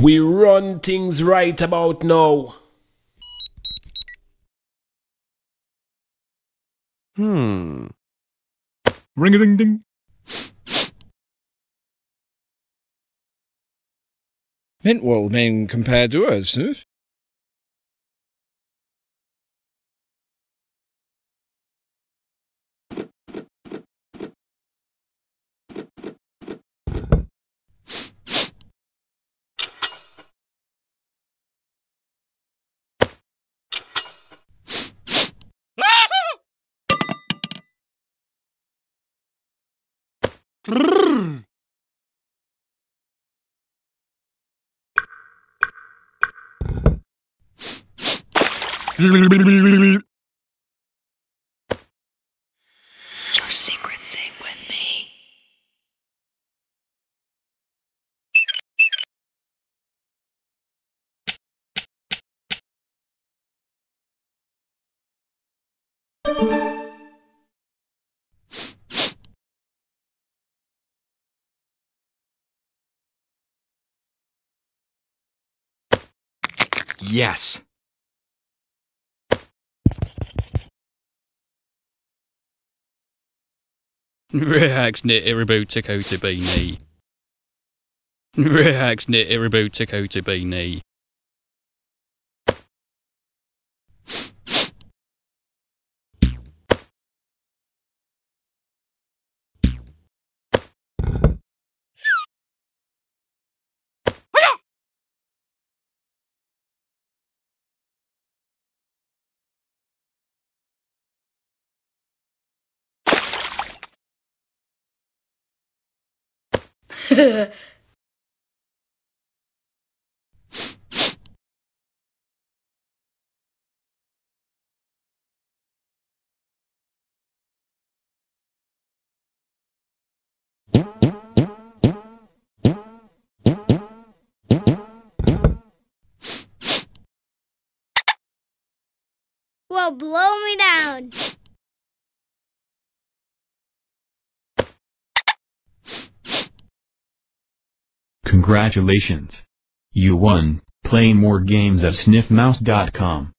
We run things right about now. Hmm. Ring a ding ding. Mint world mean compared to us, huh? Your secret safe with me. Yes. Reax nit iribu be knee. Reax nit iribu tiko to Well, blow me down. Congratulations. You won, Play more games at sniffmouse.com.